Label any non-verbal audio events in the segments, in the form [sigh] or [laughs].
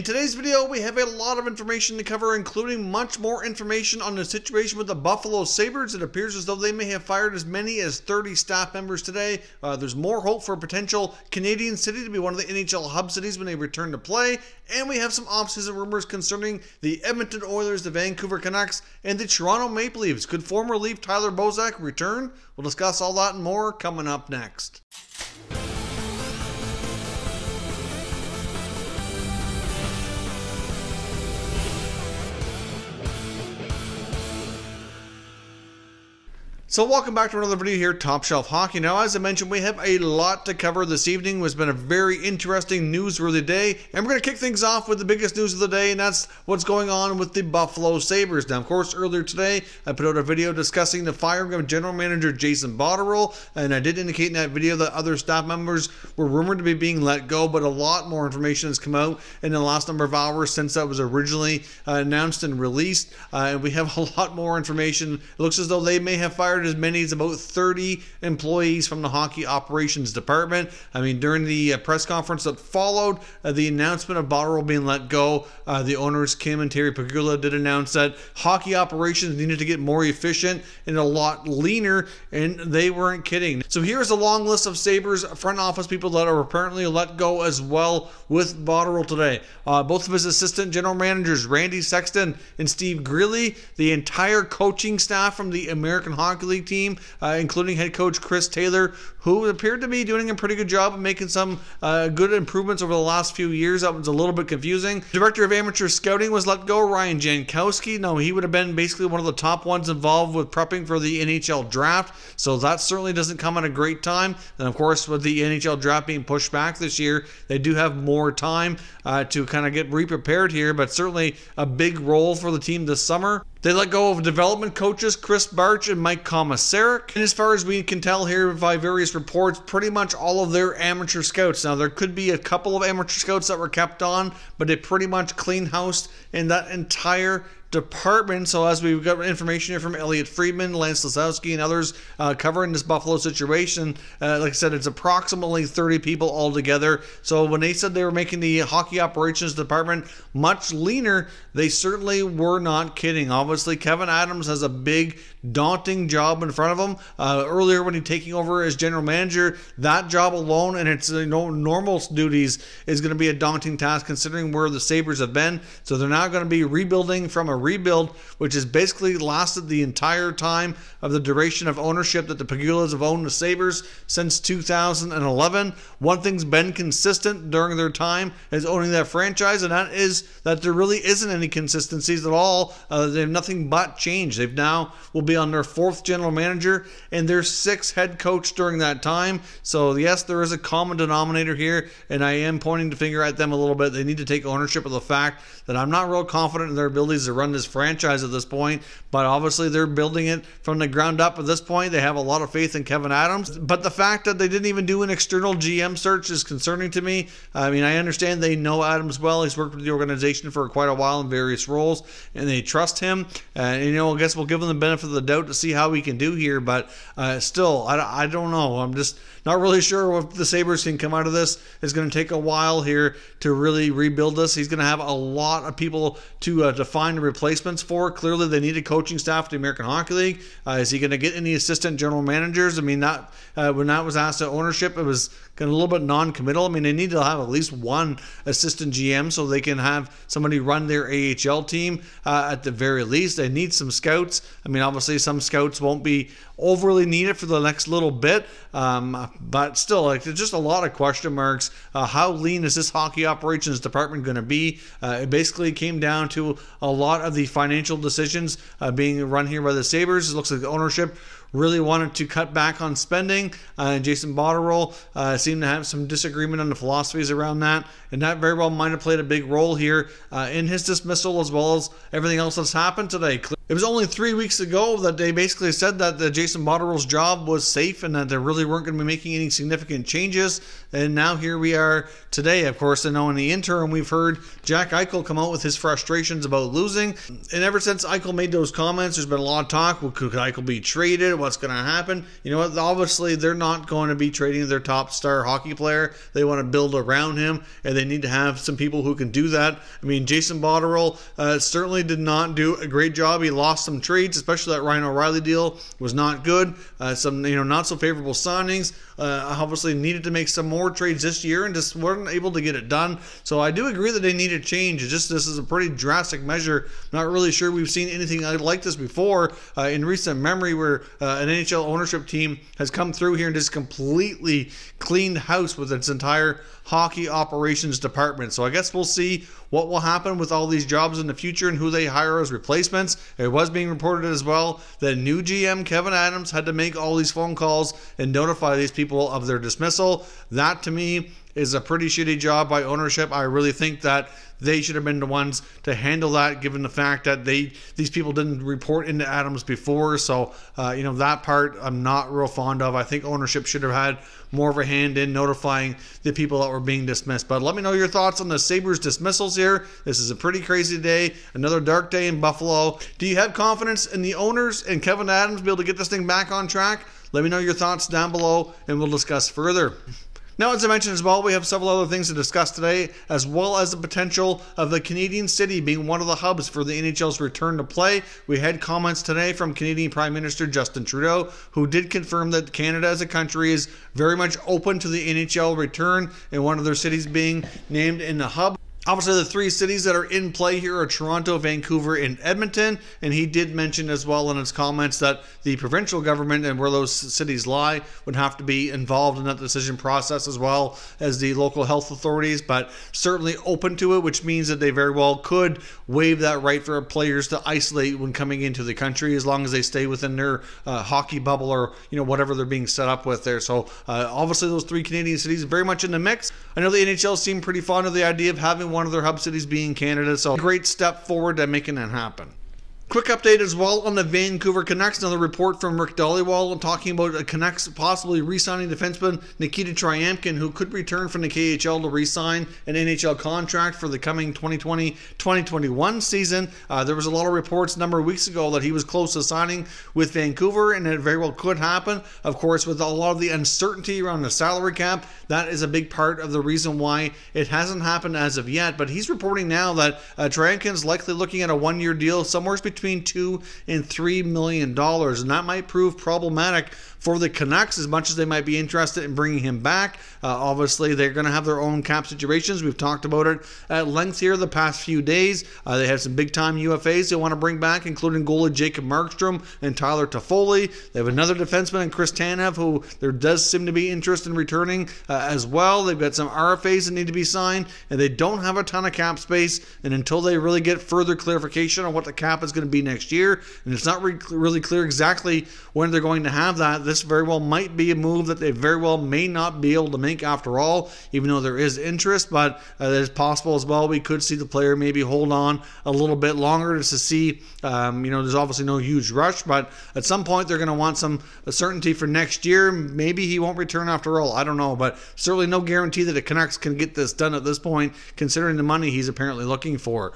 In today's video, we have a lot of information to cover, including much more information on the situation with the Buffalo Sabres. It appears as though they may have fired as many as 30 staff members today. Uh, there's more hope for a potential Canadian city to be one of the NHL hub cities when they return to play. And we have some offseason rumors concerning the Edmonton Oilers, the Vancouver Canucks, and the Toronto Maple Leafs. Could former Leaf Tyler Bozak return? We'll discuss all that and more coming up next. So welcome back to another video here, Top Shelf Hockey. Now, as I mentioned, we have a lot to cover this evening. It's been a very interesting, newsworthy day, and we're going to kick things off with the biggest news of the day, and that's what's going on with the Buffalo Sabres. Now, of course, earlier today, I put out a video discussing the firing of General Manager Jason Botterill, and I did indicate in that video that other staff members were rumored to be being let go, but a lot more information has come out in the last number of hours since that was originally uh, announced and released, uh, and we have [laughs] a lot more information. It looks as though they may have fired as many as about 30 employees from the hockey operations department. I mean, during the uh, press conference that followed uh, the announcement of Botterill being let go, uh, the owners, Kim and Terry Pegula did announce that hockey operations needed to get more efficient and a lot leaner, and they weren't kidding. So here's a long list of Sabres front office people that are apparently let go as well with Botterill today. Uh, both of his assistant general managers, Randy Sexton and Steve Greeley, the entire coaching staff from the American Hockey League team, uh, including head coach Chris Taylor, who appeared to be doing a pretty good job of making some uh, good improvements over the last few years. That was a little bit confusing. Director of amateur scouting was let go, Ryan Jankowski. No, he would have been basically one of the top ones involved with prepping for the NHL draft. So that certainly doesn't come at a great time. And of course, with the NHL draft being pushed back this year, they do have more time uh, to kind of get re-prepared here. But certainly a big role for the team this summer. They let go of development coaches Krys Barch and Mike Komisarek. And as far as we can tell here by various reports, pretty much all of their amateur scouts. Now, there could be a couple of amateur scouts that were kept on, but they pretty much clean housed in that entire department. So as we've got information here from Elliotte Friedman, Lance Lysowski, and others uh, covering this Buffalo situation, uh, like I said, it's approximately 30 people altogether. So when they said they were making the hockey operations department much leaner, they certainly were not kidding. Obviously, Kevin Adams has a big, daunting job in front of him. Uh, earlier, when he taking over as general manager, that job alone and its you know, normal duties is going to be a daunting task considering where the Sabres have been. So they're now going to be rebuilding from a rebuild, which has basically lasted the entire time of the duration of ownership that the Pegulas have owned the Sabres since 2011. One thing's been consistent during their time is owning that franchise, and that is that there really isn't any consistencies at all. Uh, they have nothing but change. They've now will be on their fourth general manager and their sixth head coach during that time. So yes, there is a common denominator here, and I am pointing the finger at them a little bit. They need to take ownership of the fact that I'm not real confident in their abilities to run this franchise at this point, but obviously they're building it from the ground up at this point. They have a lot of faith in Kevin Adams, but the fact that they didn't even do an external GM search is concerning to me. I mean, I understand they know Adams well. He's worked with the organization for quite a while in various roles, and they trust him. And, you know, I guess we'll give him the benefit of the doubt to see how we can do here, but uh, still, I, I don't know. I'm just not really sure if the Sabres can come out of this. It's going to take a while here to really rebuild this. He's going to have a lot of people to uh, to find replacements for. Clearly, they need a coaching staff to the American Hockey League. Uh, is he going to get any assistant general managers? I mean, that uh, when that was asked to ownership, it was a little bit non-committal. I mean, they need to have at least one assistant GM so they can have somebody run their AHL team uh, at the very least. They need some scouts. I mean, obviously, some scouts won't be overly needed for the next little bit, um, but still, like there's just a lot of question marks. Uh, how lean is this hockey operations department going to be? Uh, it basically came down to a lot of the financial decisions uh, being run here by the Sabres. It looks like the ownership really wanted to cut back on spending. Uh, Jason Botterill uh, seemed to have some disagreement on the philosophies around that, and that very well might have played a big role here uh, in his dismissal as well as everything else that's happened today. It was only three weeks ago that they basically said that the Jason Botterill's job was safe and that they really weren't going to be making any significant changes. And now here we are today, of course. And in the interim, we've heard Jack Eichel come out with his frustrations about losing. And ever since Eichel made those comments, there's been a lot of talk. Well, could Eichel be traded? what's going to happen. You know what? Obviously, they're not going to be trading their top star hockey player. They want to build around him, and they need to have some people who can do that. I mean, Jason Botterill uh, certainly did not do a great job. He lost some trades, especially that Ryan O'Reilly deal was not good. Uh, some you know not so favorable signings. Uh, obviously needed to make some more trades this year and just weren't able to get it done. So I do agree that they need a change. It's just this is a pretty drastic measure. Not really sure we've seen anything like this before uh, in recent memory, where uh, an NHL ownership team has come through here and just completely cleaned house with its entire hockey operations department. So I guess we'll see what will happen with all these jobs in the future and who they hire as replacements. Was being reported as well that new GM Kevin Adams had to make all these phone calls and notify these people of their dismissal. That to me is a pretty shitty job by ownership. I really think that they should have been the ones to handle that, given the fact that they these people didn't report into Adams before. So uh, you know that part I'm not real fond of. I think ownership should have had more of a hand in notifying the people that were being dismissed. But let me know your thoughts on the Sabres dismissals here. This is a pretty crazy day, another dark day in Buffalo. Do you have confidence in the owners and Kevin Adams be able to get this thing back on track? Let me know your thoughts down below and we'll discuss further. Now, as I mentioned as well, we have several other things to discuss today, as well as the potential of the Canadian city being one of the hubs for the NHL's return to play. We had comments today from Canadian Prime Minister Justin Trudeau, who did confirm that Canada as a country is very much open to the NHL return and one of their cities being named in the hub. Obviously, the three cities that are in play here are Toronto, Vancouver, and Edmonton. And he did mention as well in his comments that the provincial government and where those cities lie would have to be involved in that decision process as well as the local health authorities, but certainly open to it, which means that they very well could waive that right for players to isolate when coming into the country as long as they stay within their uh, hockey bubble or you know whatever they're being set up with there. So uh, obviously, those three Canadian cities very much in the mix. I know the NHL seemed pretty fond of the idea of having one of their hub cities being Canada. So great step forward to making that happen. Quick update as well on the Vancouver Canucks. Another report from Rick Dhaliwal talking about the Canucks possibly re-signing defenseman Nikita Tryamkin, who could return from the KHL to re-sign an NHL contract for the coming 2020-2021 season. Uh, there was a lot of reports a number of weeks ago that he was close to signing with Vancouver, and it very well could happen. Of course, with a lot of the uncertainty around the salary cap, that is a big part of the reason why it hasn't happened as of yet. But he's reporting now that uh, Tryamkin's likely looking at a one-year deal somewhere between between two and three million dollars, and that might prove problematic for the Canucks as much as they might be interested in bringing him back. Uh, obviously, they're going to have their own cap situations. We've talked about it at length here the past few days. Uh, they have some big time UFAs they want to bring back, including goalie Jacob Markstrom and Tyler Toffoli. They have another defenseman in Chris Tanev, who there does seem to be interest in returning uh, as well. They've got some RFAs that need to be signed, and they don't have a ton of cap space. And until they really get further clarification on what the cap is going to be next year, and it's not re- really clear exactly when they're going to have that, this very well might be a move that they very well may not be able to make after all, even though there is interest. But uh, it is possible as well we could see the player maybe hold on a little bit longer just to see. Um, you know, there's obviously no huge rush, but at some point they're going to want some certainty for next year. Maybe he won't return after all. I don't know, but certainly no guarantee that the Canucks can get this done at this point, considering the money he's apparently looking for.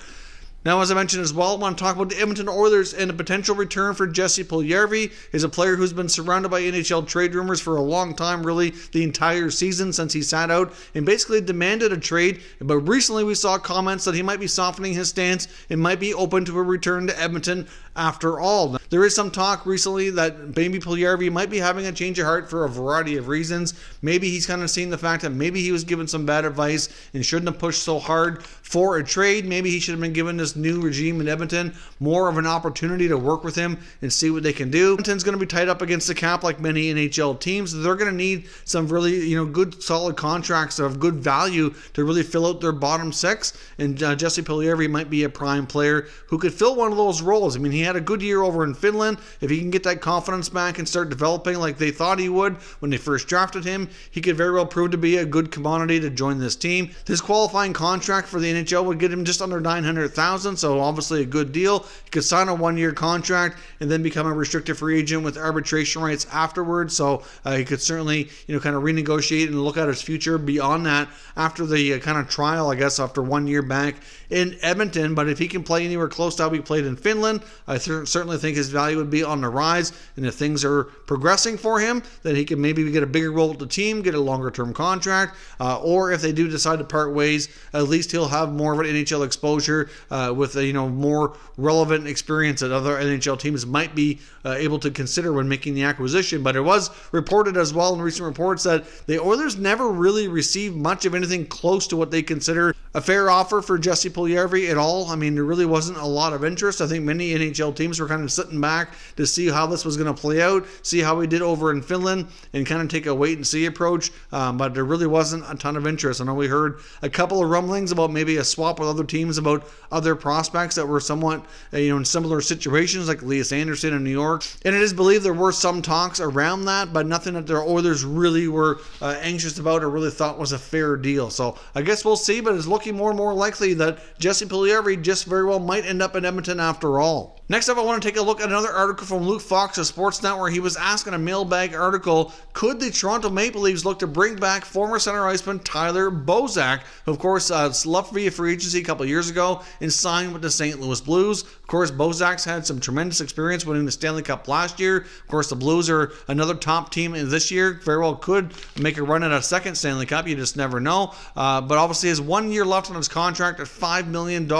Now, as I mentioned as well, I want to talk about the Edmonton Oilers and a potential return for Jesse Puljujarvi. Is a player who's been surrounded by NHL trade rumors for a long time, really the entire season since he sat out and basically demanded a trade. But recently, we saw comments that he might be softening his stance and might be open to a return to Edmonton after all. There is some talk recently that maybe Puljujarvi might be having a change of heart for a variety of reasons. Maybe he's kind of seen the fact that maybe he was given some bad advice and shouldn't have pushed so hard for a trade. Maybe he should have been given this new regime in Edmonton more of an opportunity to work with him and see what they can do. Edmonton's going to be tied up against the cap like many NHL teams. They're going to need some really, you know, good solid contracts of good value to really fill out their bottom six. And uh, Jesse Puljujarvi might be a prime player who could fill one of those roles. I mean, he had a good year over in Finland. If he can get that confidence back and start developing like they thought he would when they first drafted him, he could very well prove to be a good commodity to join this team. This qualifying contract for the NHL would get him just under 900,000, so obviously a good deal. He could sign a one-year contract and then become a restricted free agent with arbitration rights afterwards. So uh, he could certainly, you know, kind of renegotiate and look at his future beyond that after the uh, kind of trial, I guess, after one year back in Edmonton. But if he can play anywhere close to how he played in Finland, I I th- certainly think his value would be on the rise. And if things are progressing for him, then he can maybe get a bigger role with the team, get a longer term contract, uh, or if they do decide to part ways, at least he'll have more of an NHL exposure uh, with a, you know more relevant experience that other NHL teams might be uh, able to consider when making the acquisition. But it was reported as well in recent reports that the Oilers never really received much of anything close to what they consider a fair offer for Jesse Puljujarvi at all. I mean, there really wasn't a lot of interest. I think many NHL teams were kind of sitting back to see how this was going to play out, see how we did over in Finland, and kind of take a wait and see approach. Um, but there really wasn't a ton of interest. I know we heard a couple of rumblings about maybe a swap with other teams about other prospects that were somewhat, uh, you know, in similar situations, like Lias Andersson in New York. And it is believed there were some talks around that, but nothing that the Oilers really were uh, anxious about or really thought was a fair deal. So I guess we'll see, but it's looking more and more likely that Jesse Puljujarvi just very well might end up in Edmonton after all. Next up, I want to take a look at another article from Luke Fox of Sportsnet where he was asking a mailbag article Could the Toronto Maple Leafs look to bring back former center iceman Tyler Bozak, who, of course, uh, left via free agency a couple years ago and signed with the St. Louis Blues? Of course, Bozak's had some tremendous experience winning the Stanley Cup last year. Of course, the Blues are another top team this year. Very well could make a run at a second Stanley Cup. You just never know. Uh, but obviously, has one year left on his contract at $5 million.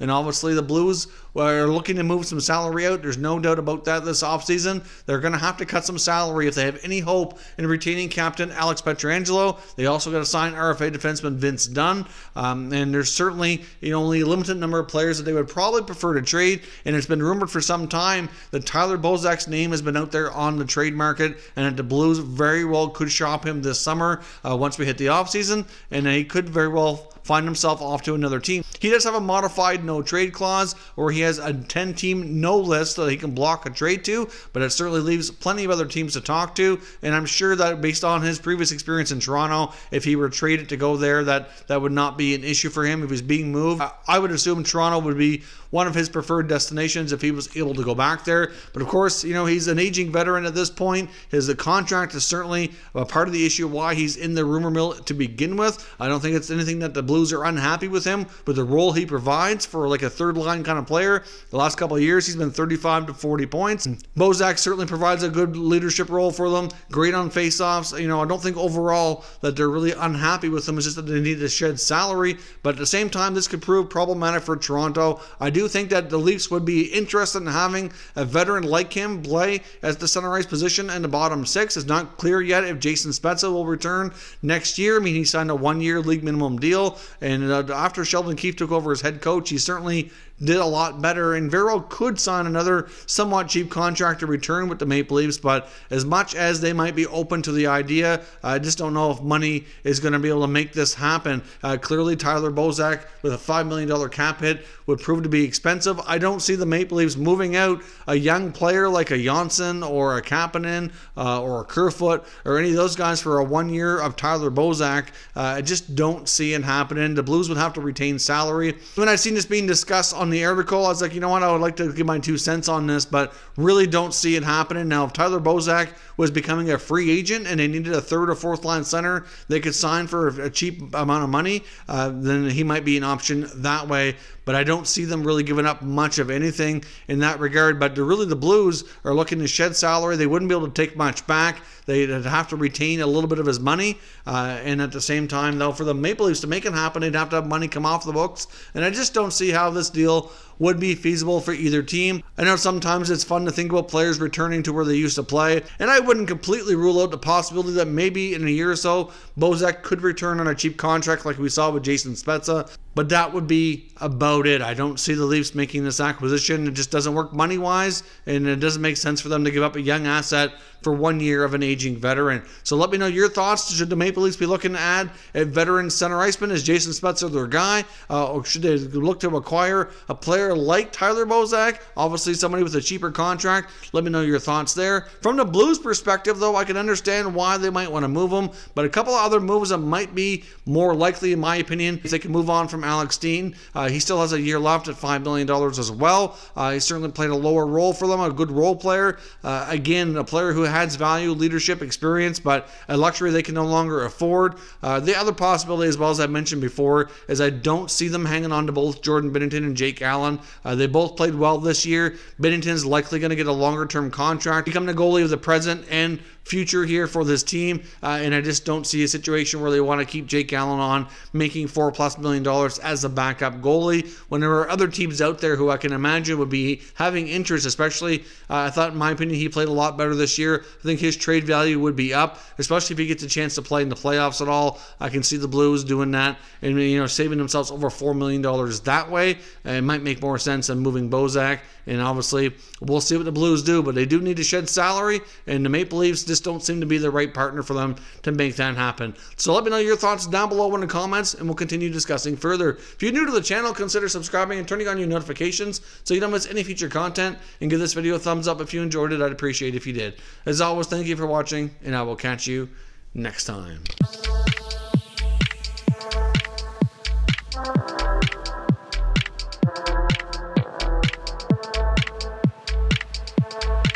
And obviously, the Blues are looking to move some salary out. There's no doubt about that this offseason. They're going to have to cut some salary if they have any hope in retaining captain Alex Pietrangelo. They also got to sign RFA defenseman Vince Dunn. Um, and there's certainly you know, only a limited number of players that they would probably prefer to trade. And it's been rumored for some time that Tyler Bozak's name has been out there on the trade market and that the Blues very well could shop him this summer uh, once we hit the offseason. And he could very well find himself off to another team. He does have a modified no trade clause where he has a 10 team no list that he can block a trade to, but it certainly leaves plenty of other teams to talk to. And I'm sure that based on his previous experience in Toronto, if he were traded to go there, that that would not be an issue for him if he's being moved. I would assume Toronto would be one of his preferred destinations if he was able to go back there. But of course, you know, he's an aging veteran at this point. His contract is certainly a part of the issue why he's in the rumor mill to begin with. I don't think it's anything that the Blues are unhappy with him, but the role he provides for like a third line kind of player. The last couple of years, he's been 35 to 40 points. And Bozak certainly provides a good leadership role for them. Great on faceoffs. You know, I don't think overall that they're really unhappy with him. It's just that they need to shed salary. But at the same time, this could prove problematic for Toronto. I do think that the Leafs would be interested in having a veteran like him play as the center ice position in the bottom six. It's not clear yet if Jason Spezza will return next year. I mean, he signed a one year league minimum deal, and uh, after Sheldon Keefe took over as head coach, he certainly did a lot better, and Vero could sign another somewhat cheap contract to return with the Maple Leafs. But as much as they might be open to the idea, I just don't know if money is going to be able to make this happen. Uh, clearly, Tyler Bozak with a $5 million cap hit would prove to be expensive. I don't see the Maple Leafs moving out a young player like a Johnsson or a Kapanen uh, or a Kerfoot or any of those guys for a one year of Tyler Bozak. Uh, I just don't see it happening. The Blues would have to retain salary. When I've seen this being discussed on the article, I was like, you know what, I would like to give my two cents on this, but really don't see it happening. Now, if Tyler Bozak was becoming a free agent and they needed a third or fourth line center they could sign for a cheap amount of money, uh, then he might be an option that way. But I don't see them really giving up much of anything in that regard. But really, the Blues are looking to shed salary. They wouldn't be able to take much back. They'd have to retain a little bit of his money. Uh, and at the same time, though, for the Maple Leafs to make it happen, they'd have to have money come off the books. And I just don't see how this deal would be feasible for either team. I know sometimes it's fun to think about players returning to where they used to play, and I wouldn't completely rule out the possibility that maybe in a year or so, Bozak could return on a cheap contract like we saw with Jason Spezza. But that would be about it. I don't see the Leafs making this acquisition. It just doesn't work money wise, and it doesn't make sense for them to give up a young asset for one year of an aging veteran. So let me know your thoughts. Should the Maple Leafs be looking to add a veteran center iceman? Is Jason Spezza their guy? Uh, or should they look to acquire a player like Tyler Bozak? Obviously, somebody with a cheaper contract. Let me know your thoughts there. From the Blues perspective, though, I can understand why they might want to move him, but a couple of other moves that might be more likely, in my opinion, if they can move on from Alex Steen. Uh, he still has a year left at $5 million as well. Uh, he certainly played a lower role for them, a good role player. Uh, again, a player who adds value, leadership, experience, but a luxury they can no longer afford. Uh, the other possibility, as well as I mentioned before, is I don't see them hanging on to both Jordan Binnington and Jake Allen. Uh, they both played well this year. Binnington's likely going to get a longer term contract, become the goalie of the present and future here for this team. Uh, and I just don't see a situation where they want to keep Jake Allen on making four plus million dollars as a backup goalie when there are other teams out there who I can imagine would be having interest, especially. Uh, I thought, in my opinion, he played a lot better this I think his trade value would be up, especially if he gets a chance to play in the playoffs at all. I can see the Blues doing that and you know saving themselves over four million dollars that way. it might make more sense than moving Bozak. And obviously, we'll see what the Blues do, but they do need to shed salary, and the Maple Leafs just don't seem to be the right partner for them to make that happen. So let me know your thoughts down below in the comments, and we'll continue discussing further. If you're new to the channel, consider subscribing and turning on your notifications so you don't miss any future content, and give this video a thumbs up if you enjoyed it. I'd appreciate it if you did. As always, thank you for watching, and I will catch you next time.